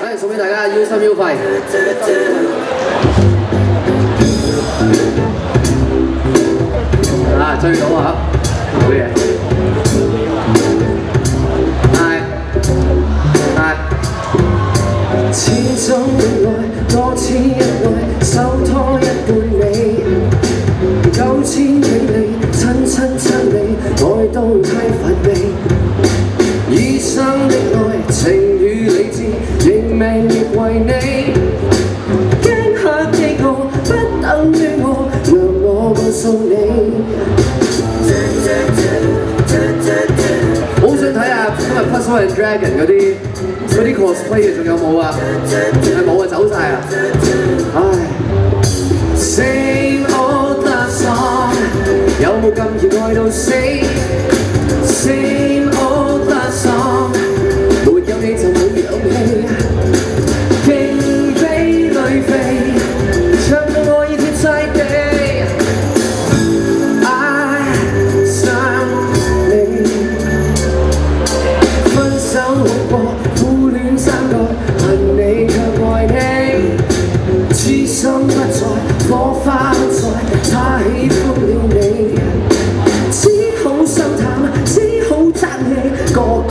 嚟送俾大家，腰心腰肺。啊，追到啊！好嘢。系系。始终恋爱多此一爱，手拖一半你，九千几里，亲亲亲你，爱都太乏味。一生的爱情 Dragon 嗰啲嗰啲 cosplay 嘅仲有冇啊？系冇啊，走晒啊！唉，Same old love song，有冇咁热爱到死？Same old love song，没有你就冇氧气，劲飞泪飞，唱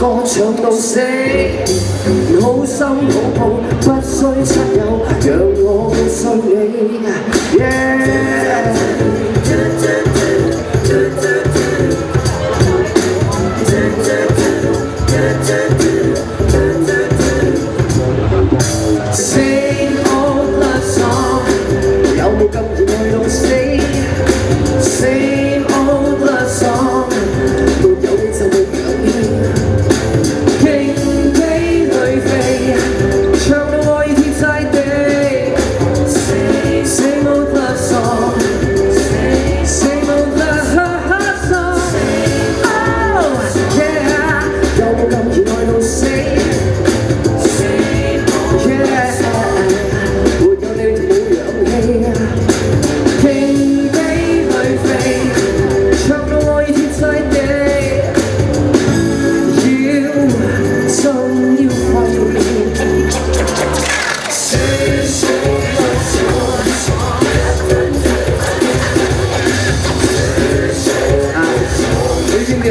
气，个个唱到死，好心好报，不需亲友，让我告诉你，yeah。Same old love song，有冇咁热爱到死？Same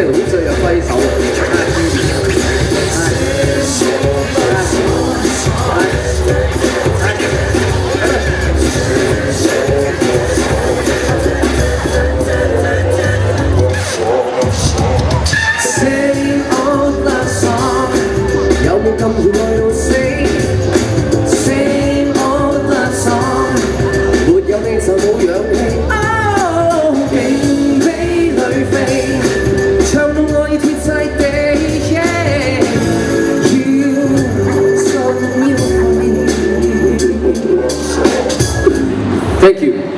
即系，挥手力，Thank you。